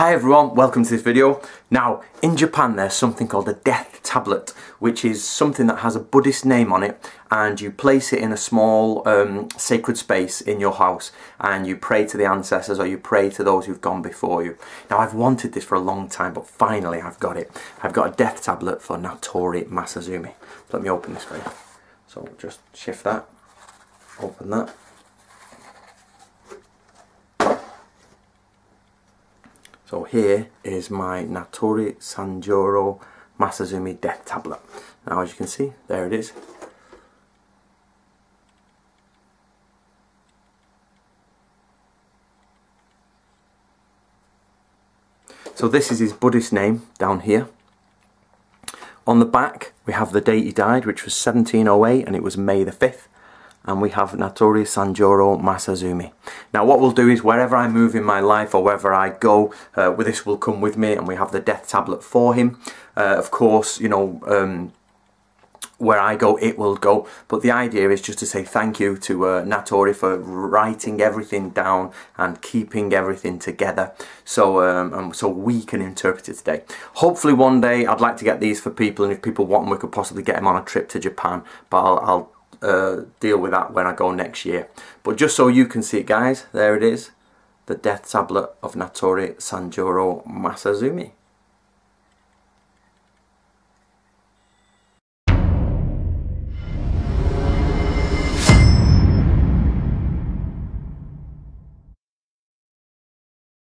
Hi everyone, welcome to this video. Now, in Japan there's something called a death tablet, which is something that has a Buddhist name on it and you place it in a small um, sacred space in your house and you pray to the ancestors or you pray to those who've gone before you. Now I've wanted this for a long time but finally I've got it. I've got a death tablet for Natori Masazumi. Let me open this for you. So just shift that, open that. So here is my Natori Sanjuro Masazumi Death Tablet. Now as you can see, there it is. So this is his Buddhist name down here. On the back we have the date he died which was 1708 and it was May the 5th and we have Natori Sanjuro Masazumi. Now what we'll do is wherever I move in my life or wherever I go, uh, this will come with me and we have the death tablet for him. Uh, of course, you know, um, where I go, it will go. But the idea is just to say thank you to uh, Natori for writing everything down and keeping everything together so um, so we can interpret it today. Hopefully one day I'd like to get these for people and if people want them we could possibly get them on a trip to Japan. But I'll, I'll uh, deal with that when I go next year. But just so you can see it guys, there it is. The Death Tablet of Natori Sanjuro Masazumi.